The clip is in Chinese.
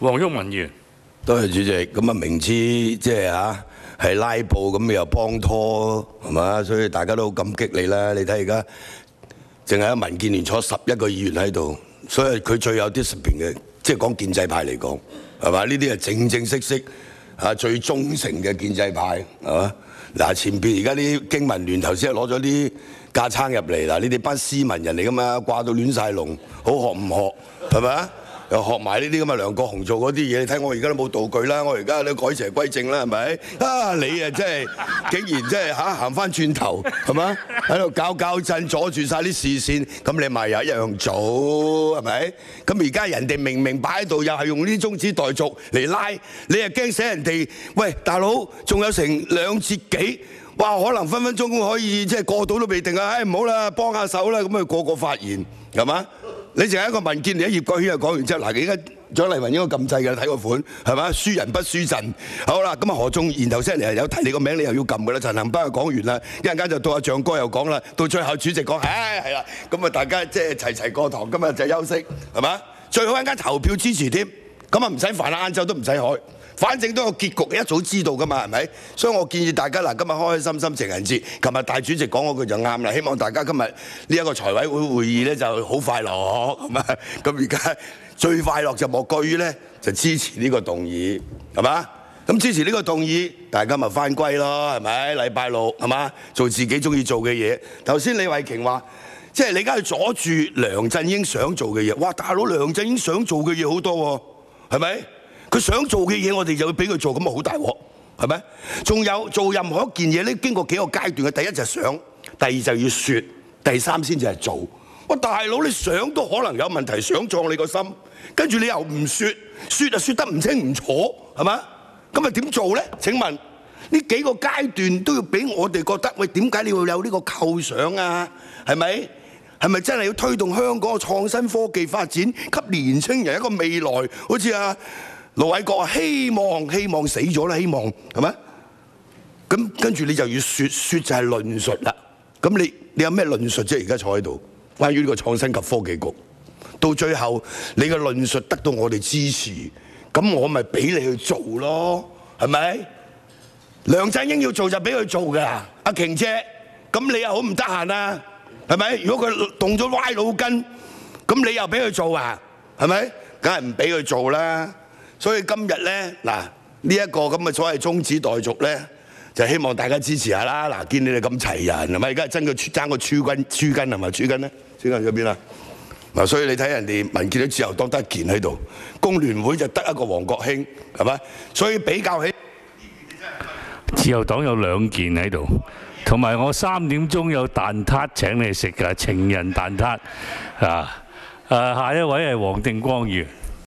黃毓民議員，多謝主席。咁啊，明知即係嚇係拉布，咁又幫拖係嘛，所以大家都好感激你啦。你睇而家淨係喺民建聯坐十一個議員喺度，所以佢最有 discipline 嘅，即係講建制派嚟講係嘛？呢啲係正正式式啊最忠誠嘅建制派係嘛？嗱，前邊而家啲經民聯頭先係攞咗啲架撐入嚟，嗱，你哋班斯文人嚟噶嘛，掛到亂晒龍，好學唔學係咪啊？又學埋呢啲咁嘅梁國雄做嗰啲嘢，你睇我而家都冇道具啦，我而家都改邪歸正啦，係咪？啊，你啊真係竟然真係嚇行翻轉頭係嘛？喺度搞搞震，阻住晒啲視線，咁你咪又一樣做係咪？咁而家人哋明明擺喺度，又係用呢啲中止代續嚟拉，你又驚死人哋？喂，大佬，仲有成兩節幾？哇！可能分分鐘可以即係過到都未定啊！唉，唔好啦，幫下手啦，咁啊個個發言係嘛？你淨係一個民建聯喺葉國軒又講完之後，嗱，而家蔣麗雲應該撳掣嘅，睇個款係嘛？輸人不輸陣。好啦，咁啊何仲賢頭先嚟有提你個名，你又要撳嘅啦。陳恒斌又講完啦，一陣間就到阿象哥又講啦，到最後主席講，唉係啦，咁啊大家即係齊齊過堂，今日就休息係嘛？最好一陣間投票支持添，咁啊唔使煩啦，晏晝都唔使開。反正都有結局，一早知道噶嘛，係咪？所以我建議大家嗱，今日開開心心情人節，琴日大主席講嗰句就啱啦。希望大家今日呢一個財委會會議咧就好快樂，咁啊？咁而家最快樂就莫過於咧就支持呢個動議，係嘛？咁支持呢個動議，大家咪翻歸咯，係咪？禮拜六係嘛？做自己中意做嘅嘢。頭先李慧瓊話，即係你而家去阻住梁振英想做嘅嘢，哇！大佬梁振英想做嘅嘢好多喎，係咪？佢想做嘅嘢，我哋就要俾佢做，咁啊好大鑊，係咪？仲有做任何一件嘢咧，經過幾個階段嘅，第一就係想，第二就要説，第三先至係做。哇！大佬你想都可能有問題，想撞你個心，跟住你又唔説，説就説得唔清唔楚，係咪？咁啊點做咧？請問呢幾個階段都要俾我哋覺得，喂點解你要有呢個構想啊？係咪？係咪真係要推動香港嘅創新科技發展，給年青人一個未來？好似啊〜盧偉國話希望希望死咗啦，希望係咪？咁跟住你就要说说就係論述啦。咁你你有咩論述啫？而家坐喺度，關於呢個創新及科技局，到最後你嘅論述得到我哋支持，咁我咪俾你去做咯，係咪？梁振英要做就俾佢做㗎，阿瓊姐，咁你又好唔得閒啊？係咪？如果佢動咗歪腦筋，咁你又俾佢做啊？係咪？梗係唔俾佢做啦。所以今日咧，嗱呢一個咁嘅所謂中止待續咧，就希望大家支持下啦。嗱，見你哋咁齊人，係咪？而家真嘅爭個豬筋豬筋係咪？豬筋咧，豬筋喺邊啊？嗱，所以你睇人哋民建聯自由黨得一件喺度，工聯會就得一個黃國興，係咪？所以比較起自由黨有兩件喺度，同埋我三點鐘有蛋撻請你食㗎，情人蛋撻啊！誒，下一位係黃定光議員。